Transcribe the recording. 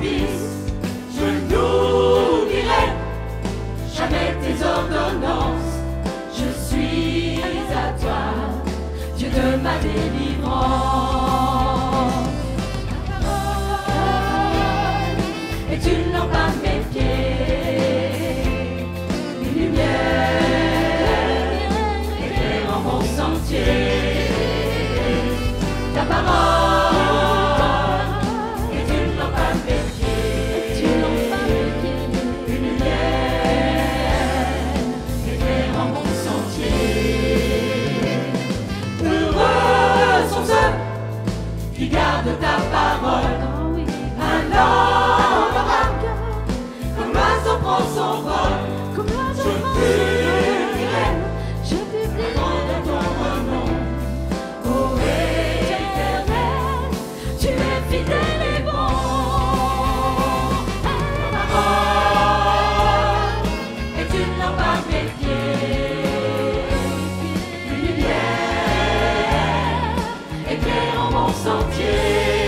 Fils, je n'oublierai jamais tes ordonnances. Je suis à toi, Dieu de ma délivrance. sentier.